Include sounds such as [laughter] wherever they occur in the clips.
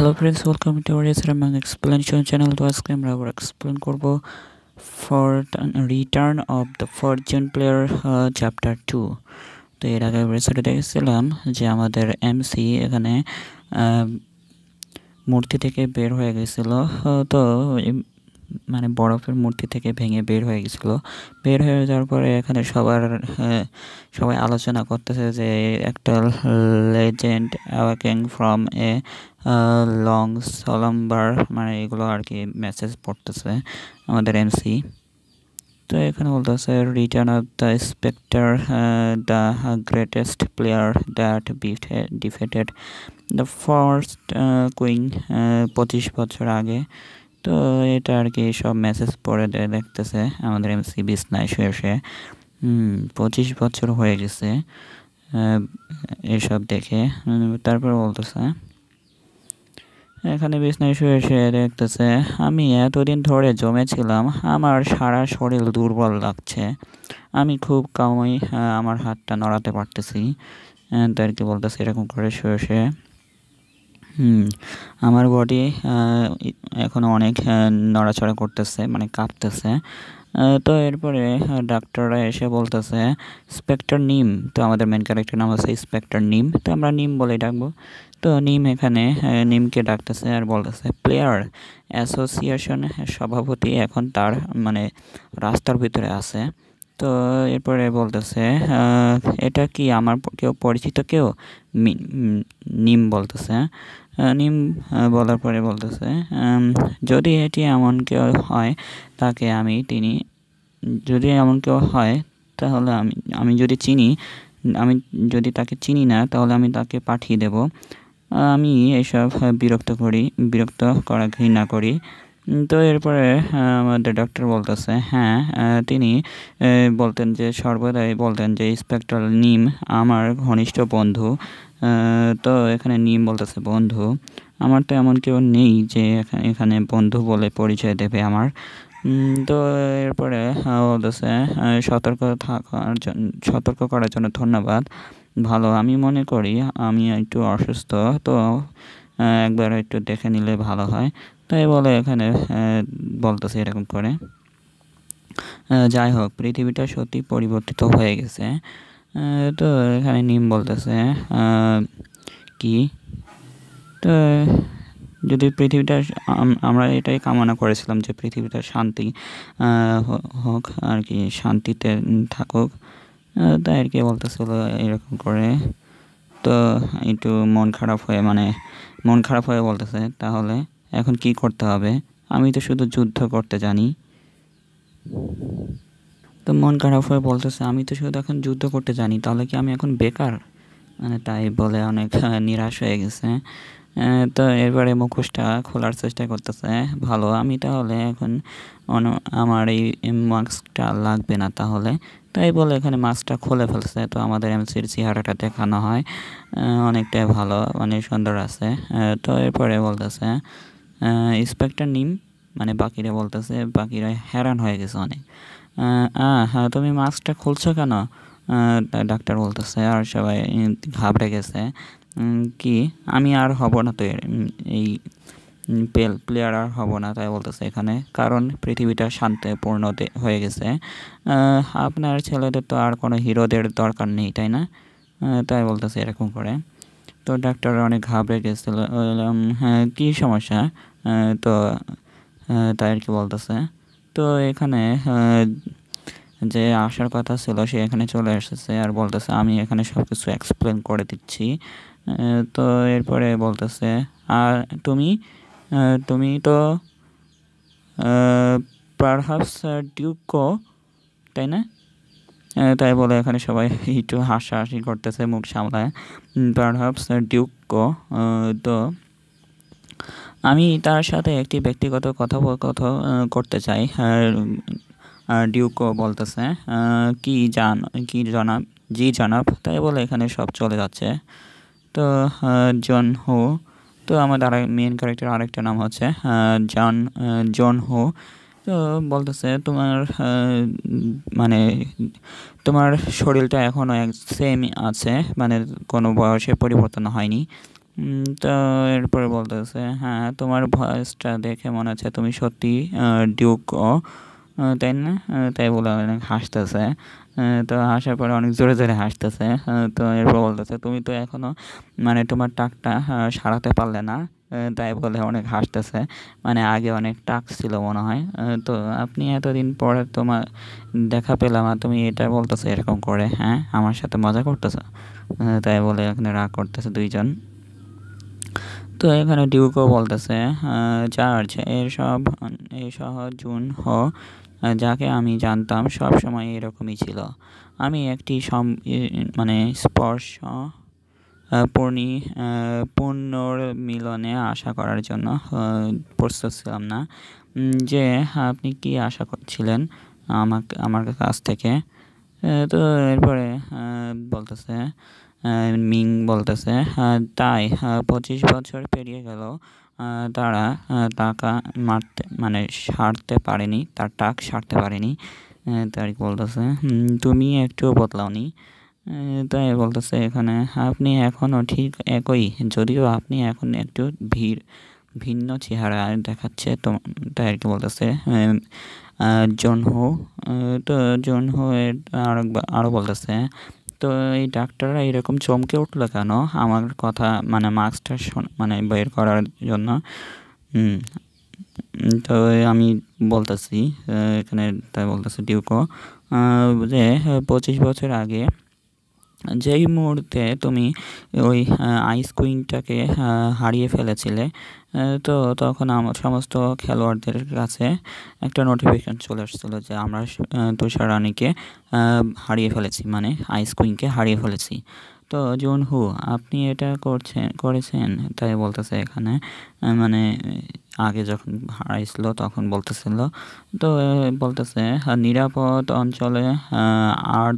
Hello friends welcome to our এসরামাং explanation channel তো আজকে আমরা আবার এক্সপ্লেন করব for return of the fortune player chapter two তো এর আগে রেসার্টে দেখেছিলাম যে আমাদের এমসি এখানে মূর্তি থেকে বের হয়ে গেছিল তো মানে বরফের মূর্তি থেকে ভেঙে বের হয়ে গেছিল। বের হয়ে যাওয়ার পরে এখানে সবার সবাই আলোচনা করতেছে যে একটা legend awaking from a long slumber মানে এগুলো আর কি মেসেজ পড়তেছে আমাদের এমসি তো এখানে বলতেছে return of the specter the greatest player that defeated the first king পঁচিশ বছর আগে। তো এটা আর কি সব মেসেজ পড়ে দেখতেছে আমাদের এমসি বিছনায় শুয়ে শুয়ে। পঁচিশ বছর হয়ে গেছে এসব দেখে। তারপর বলতেছে এখানে বিছনায় শুয়ে শুয়ে দেখতেছে, আমি এতদিন ধরে জমেছিলাম, আমার সারা শরীর দুর্বল লাগছে। আমি খুব কমই আমার হাতটা নড়াতে পারতেছি। তার কি বলতেছে, এরকম করে শুয়ে শুয়ে। হুম, আমার বডি এখন অনেক নড়াচড়া করতেছে মানে কাঁপতেছে। তো এরপরে ডাক্তাররা এসে বলতেছে স্পেক্টার নিম তো আমাদের মেন ক্যারেক্টার নাম হচ্ছে স্পেক্টার নিম তো আমরা নিম বলেই ডাকবো। তো নিম এখানে নিমকে ডাকতেছে আর বলতেছে, প্লেয়ার অ্যাসোসিয়েশন সভাপতি এখন তার মানে রাস্তার ভিতরে আছে। তো এরপরে বলতেছে এটা কি আমার কেউ পরিচিত কেউ? নিম বলতেছে। নিম বলার পরে বলতেছে যদি এটি এমন কেউ হয়, তাকে আমি তিনি, যদি এমন কেউ হয়, তাহলে আমি আমি যদি চিনি, আমি যদি তাকে চিনি না, তাহলে আমি তাকে পাঠিয়ে দেব। আমি এসব বিরক্ত করি, বিরক্ত করা ঘৃণা করি। তো এরপরে আমাদের ডক্টর বলতেছে হ্যাঁ তিনি বলতেন যে, সর্বদাই বলতেন যে ইন্সপেক্টর নিম আমার ঘনিষ্ঠ বন্ধু। তো এখানে নিম বলতেছে, বন্ধু, আমার তো এমন কেউ নেই যে এখানে বন্ধু বলে পরিচয় দেবে আমার। তো এরপরে বলতেছে সতর্ক থাকার জন্য সতর্ক করার জন্য ধন্যবাদ। ভালো, আমি মনে করি আমি একটু অসুস্থ, তো একবার একটু দেখে নিলে ভালো হয়। তাই বলে এখানে বলতেছে এরকম করে। যাই হোক, পৃথিবীটা সত্যি পরিবর্তিত হয়ে গেছে। তো এখানে নিম বলতেছে কি? তো, যদি পৃথিবীটা আমরা এটাই কামনা করেছিলাম যে পৃথিবীটা শান্তি হোক আর কি, শান্তিতে থাকুক। তাই আর কি বলতেছিল এরকম করে। তো একটু মন খারাপ হয়ে মানে মন খারাপ হয়ে বলতেছে, তাহলে এখন কি করতে হবে? আমি তো শুধু যুদ্ধ করতে জানি। তো মন খারাপ হয়ে বলতেছে, আমি তো শুধু এখন যুদ্ধ করতে জানি, তাহলে কি আমি এখন বেকার? মানে তাই বলে অনেক [laughs] নিরাশ হয়ে গেছে। তো এরপরে মুখোশটা খোলার চেষ্টা করতেছে, ভালো, আমি তাহলে এখন আমার এই মাস্কটা লাগবে না তাহলে। তাই বলে এখানে মাছটা খুলে ফেলছে। তো আমাদের এমসির চেহারাটা দেখানো হয় অনেকটাই ভালো অনেক সুন্দর আছে। তো এরপরে বলতেছে ইন্সপেক্টর নিম মানে বাকিরা বলতেছে, বাকিরা হ্যারান হয়ে গেছে অনেক। হ্যাঁ তুমি মাস্কটা খুলছো কেন? ডাক্তার বলতেছে, আর সবাই ঘাবড়ে গেছে। কি? আমি আর হব না তো এই প্লেয়ার আর হব না তাই বলতেছে এখানে। কারণ পৃথিবীটা শান্তিপূর্ণ হয়ে গেছে। আপনার ছেলেদের তো আর কোনো হিরোদের দরকার নেই, তাই না? তাই বলতেছে এরকম করে। তো ডাক্তার অনেক ঘাবড়ে গেছিল। হ্যাঁ কী সমস্যা? তো তাই আর কি বলতেছে। তো এখানে যে আসার কথা ছিল সে এখানে চলে এসেছে আর বলতেছে, আমি এখানে সব কিছু এক্সপ্লেন করে দিচ্ছি। তো এরপরে বলতেছে, আর তুমি তুমি তো পারহাপস ডিউকো তাই না? তাই বলে এখানে সবাই [laughs] একটু হাসাহাসি করতেছে, মুখ সামলায়। পারহাপস ডিউকো তো আমি তার সাথে একটি ব্যক্তিগত কথোপকথ করতে চাই। ডিউকো বলতেছে কি জান, কি জানাব, জি জানাব, তাই বলে এখানে সব চলে যাচ্ছে। তো জন হো তো আমাদের আরেক মেন ক্যারেক্টার আরেকটা নাম হচ্ছে জন জন হো তো বলতেছে তোমার মানে তোমার শরীরটা এখনও এক সেম আছে মানে কোনো বয়সে পরিবর্তন হয়নি। তো এরপরে বলতেছে হ্যাঁ তোমার ভয়েসটা দেখে মনে হচ্ছে তুমি সত্যি ডিউক তাই না? তাই বলে অনেক হাসতেছে। তো হাসার পরে অনেক জোরে জোরে হাসতেছে তো এরপর বলতেছে, তুমি তো এখনও মানে তোমার টাকটা সারাতে পারলে না? তাই বলে অনেক হাসতেছে মানে আগে অনেক টাক ছিল মনে হয় তো আপনি এতদিন পরে তোমার দেখা পেলাম আর তুমি এটা বলতেছো এরকম করে হ্যাঁ আমার সাথে মজা করতেছো? তাই বলে এখানে রাগ করতেছে দুইজন। তো এখানে ডিউকও বলতেছে চার্জ এর সব এই সহজ জুন, হ যাকে আমি জানতাম সব সময় এরকমই ছিল। আমি একটি সম মানে স্পর্শ পূর্ণি পুনর্মিলনে আশা করার জন্য প্রস্তুত ছিলাম না। যে, আপনি কি আশা করছিলেন আমাকে, আমার কাছ থেকে? তো এরপরে বলতেছে মিং বলতেছে তাই পঁচিশ বছর পেরিয়ে গেল তারা টাকা মারতে মানে সারতে পারেনি, তার টাক সারতে পারেনি তারিক বলতেছে তুমি একটুও বদলাওনি। তাই বলতেছে এখানে, আপনি এখনও ঠিক একই, যদিও আপনি এখন একটু ভিড়, ভিন্ন চেহারা দেখাচ্ছে তো তাই আর কি বলতেছে জনহো তো জনহো এর আরও আরও বলতেছে তো এই ডাক্তাররা এরকম চমকে উঠল কেন? আমার কথা মানে মাস্কটা মানে বের করার জন্য। তো আমি বলতেছি এখানে তাই বলতেছি ডিউকো যে পঁচিশ বছর আগে যেই মুহূর্তে তুমি ওই আইস কুইনটাকে হারিয়ে ফেলেছিলে তো তখন আমার সমস্ত খেলোয়াড়দের কাছে একটা নোটিফিকেশন চলে আসছিল যে আমরা তুষার রানীকে হারিয়ে ফেলেছি মানে আইস কুইনকে হারিয়ে ফেলেছি। তো জুন হু আপনি এটা করছেন করেছেন? তাই বলতেছে এখানে মানে আগে যখন হারাইছিল তখন বলতেছিল। তো বলতেছে নিরাপদ অঞ্চলে আহ, আর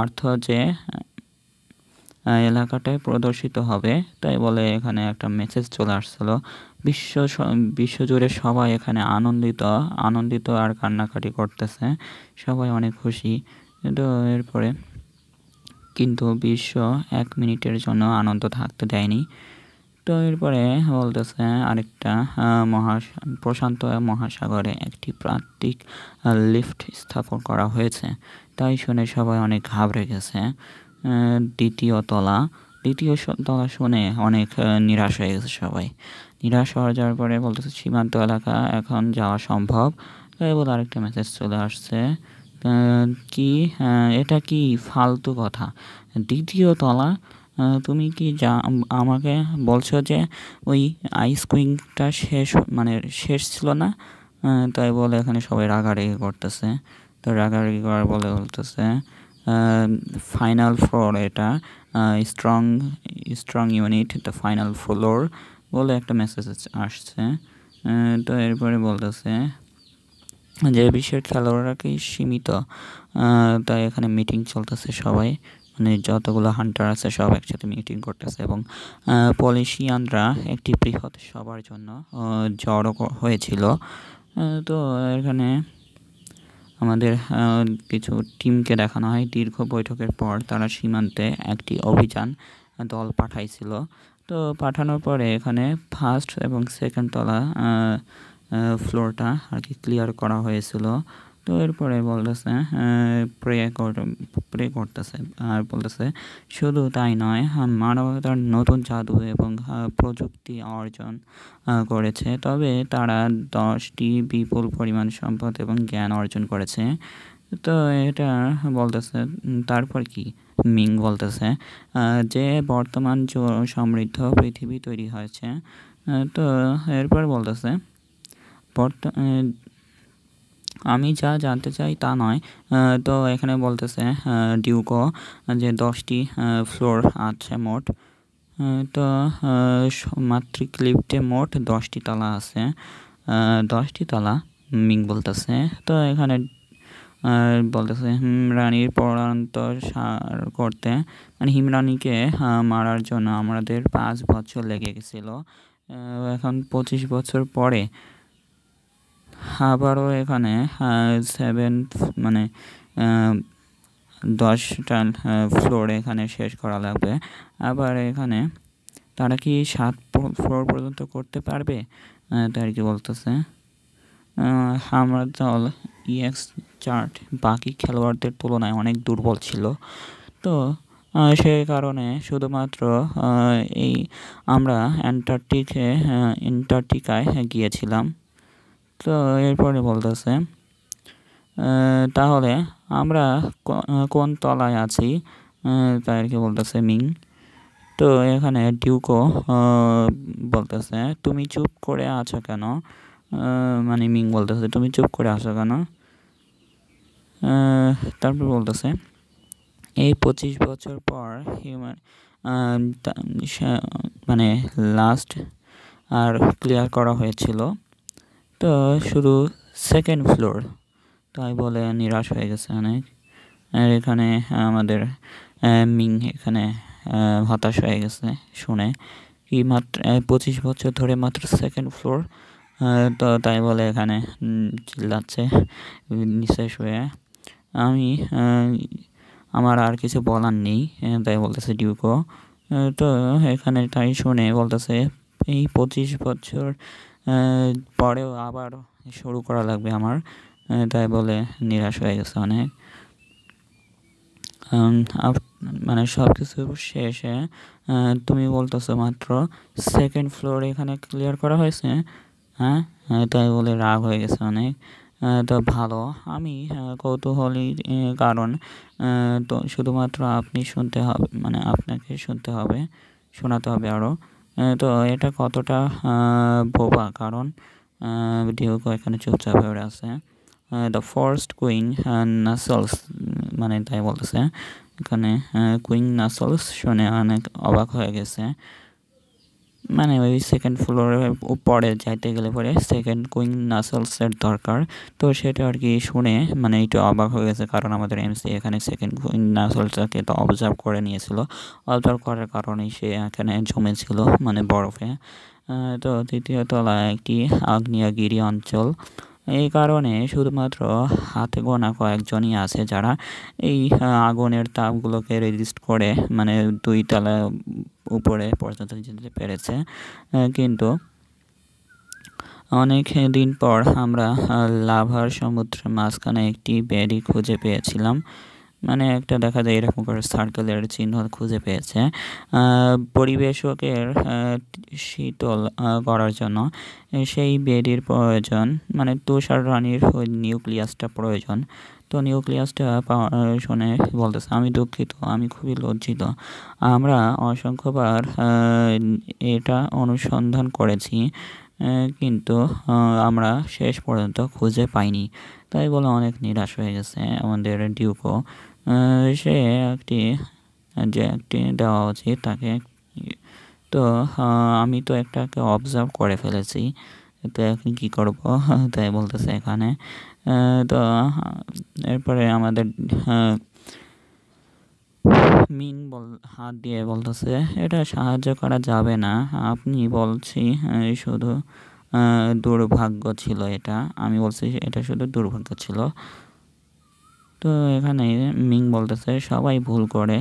অর্থ যে এলাকাটায় প্রদর্শিত হবে। তাই বলে এখানে একটা মেসেজ চলে আসছিল। বিশ্ব বিশ্বজুড়ে সবাই এখানে আনন্দিত আনন্দিত আর কান্নাকাটি করতেছে। সবাই অনেক খুশি। তো এরপরে কিন্তু বিশ্ব এক মিনিটের জন্য আনন্দ থাকতে দেয়নি। তো এরপরে বলতেছে আরেকটা মহাস প্রশান্ত মহাসাগরে একটি প্রান্তিক লিফট স্থাপন করা হয়েছে। তাই শুনে সবাই অনেক ঘাবড়ে গেছে। দ্বিতীয় তলা দ্বিতীয় তলা শুনে অনেক নিরাশ হয়ে গেছে সবাই। নিরাশ হয়ে যাওয়ার পরে বলতেছে, সীমান্ত এলাকা এখন যাওয়া সম্ভব? তাই বলে আরেকটা মেসেজ চলে আসছে কি এটা কি ফালতু কথা? দ্বিতীয় তলা তুমি কি যা আমাকে বলছো যে ওই আইস কুইংটা শেষ মানে শেষ ছিল না? তাই বলে এখানে সবাই রাগারাগি করতেছে। তো রাগারাগি করার বলে বলতেছে ফাইনাল ফ্লোর এটা strong strong unit the final floor বলে একটা মেসেজ আসছে। তো এরপরে বলতেছে যে বিশ্বের খেলোয়াড়রা কি সীমিত? তাই এখানে মিটিং চলতেছে সবাই। মানে যতগুলো হান্টার আছে সব একসাথে মিটিং করতেছে এবং পলিশিয়ানরা একটি বৃহৎ সবার জন্য জড়ো হয়েছিল। তো এখানে আমাদের কিছু টিমকে দেখানো হয়। দীর্ঘ বৈঠকের পর তারা সীমান্তে একটি অভিযান দল পাঠাইছিল। তো পাঠানোর পরে এখানে ফার্স্ট এবং সেকেন্ড তলা ফ্লোরটা আর কি ক্লিয়ার করা হয়েছিল। তো এরপরে বলতেছে প্রে প্রে করতেছে, আর বলতেছে, শুধু তাই নয় মানবতার নতুন জাদু এবং প্রযুক্তি অর্জন করেছে। তবে তারা দশটি বিপুল পরিমাণ সম্পদ এবং জ্ঞান অর্জন করেছে। তো এটা বলতেছে, তারপর কি? মিং বলতেছে যে বর্তমান সমৃদ্ধ পৃথিবী তৈরি হয়েছে। তো এরপর বলতেছে, বর্ত আমি যা জানতে চাই তা নয়। তো এখানে বলতেছে ডিউকো যে দশটি ফ্লোর আছে মোট। তো মাতৃক লিফটে মোট দশটি তলা আছে। দশটি তলা, মিং বলতেছে। তো এখানে বলতেছে হিমরানির পরান্ত সার করতে। মানে হিমরানিকে মারার জন্য আমাদের পাঁচ বছর লেগে গেছিল। এখন পঁচিশ বছর পরে আবারও এখানে সেভেন মানে দশটা ফ্লোর এখানে শেষ করা লাগবে। আবার এখানে, তারা কি সাত ফ্লোর পর্যন্ত করতে পারবে? তাই আর কি বলতেছে? আমরা দল ইএক্স চার্ট বাকি খেলোয়াড়দের তুলনায় অনেক দুর্বল ছিল। তো সেই কারণে শুধুমাত্র এই আমরা অ্যান্টার্কটিকে অ্যান্টার্কটিকায় গিয়েছিলাম। তো এরপরে বলতেছে তাহলে আমরা কোন তলায় আছি? তাই আর কি বলতেছে মিং। তো এখানে ডিউকো বলতেছে, তুমি চুপ করে আছো কেন? মানে মিং বলতেছে, তুমি চুপ করে আছো কেন? তারপর বলতেছে, এই পঁচিশ বছর পর হিউম্যান মানে লাস্ট আর ক্লিয়ার করা হয়েছিল। তো শুধু সেকেন্ড ফ্লোর তাই বলে নিরাশ হয়ে গেছে অনেক। আর এখানে আমাদের মিং এখানে হতাশ হয়ে গেছে শুনে। কি মাত্র পঁচিশ বছর ধরে মাত্র সেকেন্ড ফ্লোর তো তাই বলে এখানে চিল্লাচ্ছে নিঃশ্বাস হয়ে। আমি আমার আর কিছু বলার নেই তাই বলতেছে ডিউকো তো এখানে তাই শুনে বলতেছে, এই পঁচিশ বছর পরেও আবার শুরু করা লাগবে আমার। তাই বলে নিরাশ হয়ে গেছে অনেক। মানে সব কিছু শেষে তুমি বলতেছো মাত্র সেকেন্ড ফ্লোর এখানে ক্লিয়ার করা হয়েছে। হ্যাঁ? তাই বলে রাগ হয়ে গেছে অনেক। তো ভালো। আমি কৌতূহলী কারণ তো শুধুমাত্র আপনি শুনতে হবে মানে আপনাকে শুনতে হবে, শোনাতে হবে আরও তো এটা কতটা বোবা? কারণ ডিওকো এখানে চুপচাপ হয়ে আছে। দ্য ফার্স্ট কুইন নাসলস মানে তাই বলতেছে। এখানে কুইন নাসলস শুনে অনেক অবাক হয়ে গেছে। মানে ওই সেকেন্ড ফ্লোরের পরে যাইতে গেলে পরে সেকেন্ড কুইন নাসলসের দরকার। তো সেটা আর কি শুনে মানে একটু অবাক হয়ে গেছে কারণ আমাদের এমসি এখানে সেকেন্ড কুইন নাসলসটাকে তো অবজার্ভ করে নিয়েছিল। অবজার্ভ করার কারণেই সে এখানে জমেছিল মানে বরফে। তো তৃতীয় তলায় একটি আগ্নেয়গিরি অঞ্চল। এই কারণে শুধুমাত্র হাতে গোনা কয়েকজনই আছে যারা এই আগুনের তাপগুলোকে রেজিস্ট করে মানে দুই তলা উপরে পর্যন্ত যেতে পেরেছে। কিন্তু অনেক দিন পর আমরা লাভার সমুদ্রের মাঝখানে একটি বেডি খুঁজে পেয়েছিলাম। মানে একটা দেখা যায় এরকম করে সার্কেলের চিহ্ন খুঁজে পেয়েছে। পরিবেশকের শীতল করার জন্য। সেই বেডির প্রয়োজন। মানে তুষার রানীর ওই নিউক্লিয়াসটা প্রয়োজন। তো নিউক্লিয়াসটা শুনে বলতেছে, আমি দুঃখিত, আমি খুবই লজ্জিত। আমরা অসংখ্যবার এটা অনুসন্ধান করেছি কিন্তু আমরা শেষ পর্যন্ত খুঁজে পাইনি। তাই বলে অনেক নিরাশ হয়ে গেছে আমাদের ডিউকো। সে একটি, যে একটি দেওয়া উচিত তাকে। তো আমি তো একটাকে অবজার্ভ করে ফেলেছি। তো এখন কী করব? [laughs] তাই বলতেছে এখানে। তো, এরপরে আমাদের মিন বল, হাত দিয়ে বলতেছে, এটা সাহায্য করা যাবে না। আপনি বলছি শুধু দুর্ভাগ্য ছিল এটা। আমি বলছি এটা শুধু দুর্ভাগ্য ছিল। তো এখানে মিং বলতেছে, সবাই ভুল করে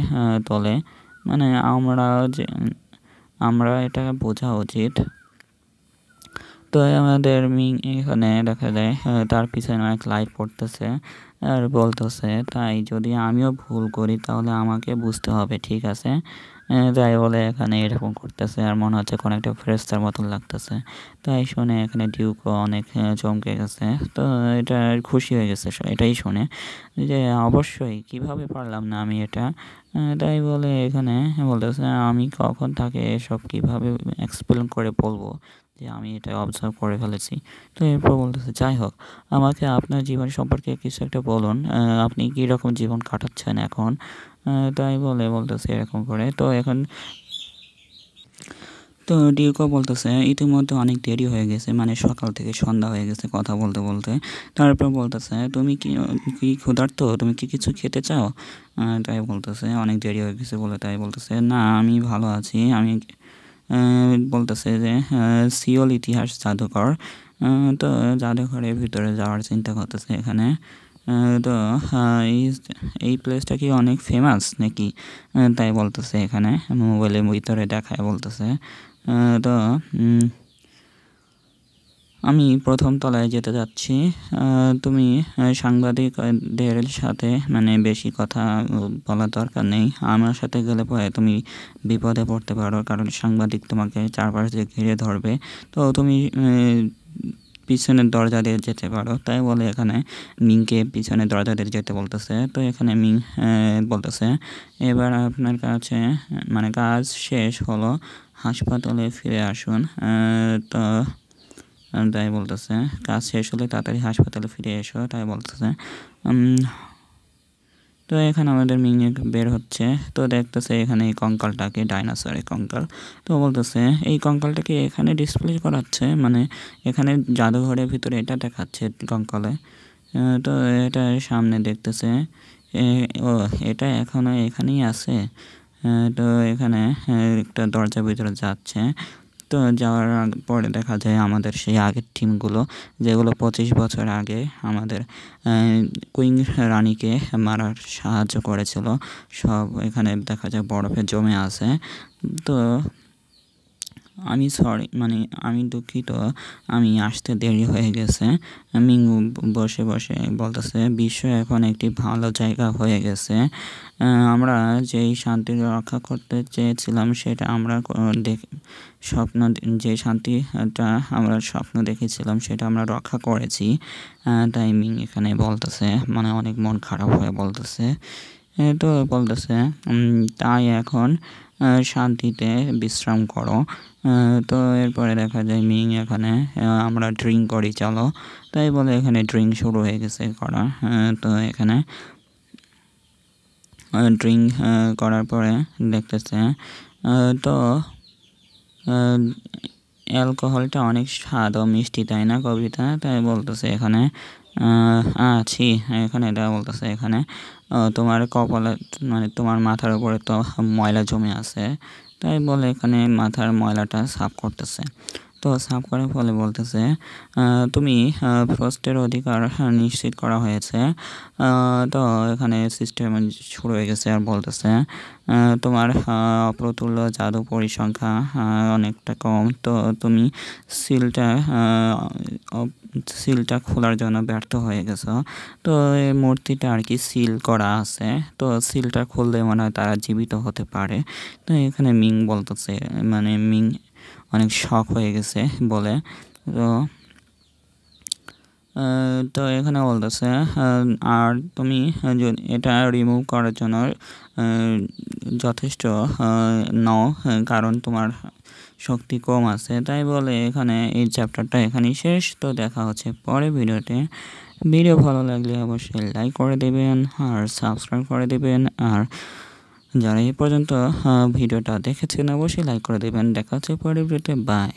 তলে মানে আমরা যে, আমরা এটা বোঝা উচিত। তো আমাদের মিং এখানে দেখা যায় তার পিছনে অনেক লাইট পড়তেছে আর বলতেছে, তাই যদি আমিও ভুল করি তাহলে আমাকে বুঝতে হবে, ঠিক আছে? তাই বলে, এখানে এরকম করতেছে, আর মনে হচ্ছে কোনো একটা ফ্রেস্তার মতন লাগতেছে। তাই শুনে এখানে ডিউক অনেক চমকে গেছে। তো এটা খুশি হয়ে গেছে, এটাই শুনে। যে, অবশ্যই, কীভাবে পারলাম না আমি এটা? তাই বলে এখানে। বলতেছে, আমি কখন তাকে এসব কীভাবে এক্সপ্লেন করে বলব যে আমি এটা অবজার্ভ করে ফেলেছি? তো এরপর বলতেছে, যাই হোক, আমাকে আপনার জীবন সম্পর্কে কিছু একটা বলুন আপনি কীরকম জীবন কাটাচ্ছেন এখন? তাই বলে, বলতেছে এরকম করে। তো এখন তো ডিউকো বলতেছে, ইতিমধ্যে অনেক দেরি হয়ে গেছে মানে সকাল থেকে সন্ধ্যা হয়ে গেছে কথা বলতে বলতে। তারপর বলতেছে, তুমি কি কি ক্ষুধার্ত? তুমি কি কিছু খেতে চাও? তাই বলতেছে, অনেক দেরি হয়ে গেছে বলে তাই বলতেছে, না, আমি ভালো আছি, আমি বলতেছে যে সিওল ইতিহাস জাদুঘর। তো জাদুঘরের ভিতরে যাওয়ার চিন্তা করতেছে এখানে। তো এই প্লেসটা কি অনেক ফেমাস নাকি? তাই বলতেছে এখানে, মোবাইলের ভিতরে দেখায় বলতেছে। তো আমি প্রথম তলায় যেতে যাচ্ছি। তুমি সাংবাদিকদের সাথে মানে বেশি কথা বলার দরকার নেই। আমার সাথে গেলে পরে তুমি বিপদে পড়তে পারো, কারণ সাংবাদিক তোমাকে চারপাশ দিয়ে ঘিরে ধরবে। তো তুমি পিছনের দরজা দিয়ে যেতে পারো। তাই বলে এখানে মিংকে পিছনের দরজা দিয়ে যেতে বলতেছে। তো এখানে মিং বলতেছে, এবার আপনার কাছে মানে কাজ শেষ হলো, হাসপাতালে ফিরে আসুন। তো, তাই বলতেছে, কাজ শেষ হলে তাড়াতাড়ি হাসপাতালে ফিরে এসো। তাই বলতেছে। তো এখানে আমাদের মিংয়ে বের হচ্ছে। তো দেখতেছে এখানে এই কঙ্কালটাকে ডাইনোসরের কঙ্কাল। তো বলতেছে, এই কঙ্কালটাকে এখানে ডিসপ্লে করাচ্ছে মানে এখানে জাদুঘরের ভিতরে এটা দেখাচ্ছে কঙ্কালে। তো এটা সামনে দেখতেছে ও, এটা এখনও এখানেই আছে। তো এখানে একটা দরজার ভিতরে যাচ্ছে। তো যাওয়ার পরে দেখা যায় আমাদের সেই আগের টিমগুলো যেগুলো পঁচিশ বছর আগে আমাদের কুইং রানীকে মারার সাহায্য করেছিল। সব এখানে দেখা যায় বরফে জমে আছে। তো আমি সরি মানে আমি দুঃখিত আমি আসতে দেরি হয়ে গেছে। আমি বসে বসে বলতেছে বিশ্ব এখন একটি ভালো জায়গা হয়ে গেছে। আমরা যেই শান্তি রক্ষা করতে চেয়েছিলাম সেটা আমরা দেখ স্বপ্ন যে শান্তিটা আমরা স্বপ্ন দেখেছিলাম সেটা আমরা রক্ষা করেছি। আহ, তাই মিং এখানে বলতেছে মানে অনেক মন খারাপ হয়ে বলতেছে। তো বলতেছে তাই এখন শান্তিতে বিশ্রাম করো। তো এরপরে দেখা যায় মিং এখানে আমরা ড্রিঙ্ক করি, চলো। তাই বলে এখানে ড্রিঙ্ক শুরু হয়ে গেছে করা তো এখানে ড্রিঙ্ক করার পরে দেখতেছে তো অ্যালকোহলটা অনেক স্বাদ ও মিষ্টি, তাই না কবিতা? তাই বলতেছে এখানে আছি এখানে এটা বলতেছে এখানে তোমার কপালে মানে তোমার মাথার উপরে তো ময়লা জমে আছে তাই বলে এখানে মাথার ময়লাটা সাফ করতেছে। তো সাফ করার ফলে বলতেছে তুমি ফ্রস্টের অধিকার নিশ্চিত করা হয়েছে। তো এখানে সিস্টেম শুরু হয়ে গেছে আর বলতেছে তোমার অপ্রতুল্য জাদু পরিসংখ্যা অনেকটা কম। তো তুমি সিলটা সিলটা খোলার জন্য ব্যর্থ হয়ে গেছো। তো এই মূর্তিটা আর কি সিল করা আছে। তো সিলটা খুললে মনে হয় তারা জীবিত হতে পারে। তো এখানে মিং বলতেছে মানে মিং অনেক শখ হয়ে গেছে বলে। তো তো এখানে বলতেছে আর তুমি এটা রিমুভ করার জন্য যথেষ্ট নও, কারণ তোমার শক্তি কম আছে। তাই বলে এখানে এই চ্যাপ্টারটা এখানেই শেষ। তো দেখা হচ্ছে পরে ভিডিওতে। ভিডিও ভালো লাগলে অবশ্যই লাইক করে দেবেন, আর সাবস্ক্রাইব করে দেবেন, আর যারা এই পর্যন্ত ভিডিওটা দেখেছেন অবশ্যই লাইক করে দেবেন। দেখা হচ্ছে পরে ভিডিওতে। বাই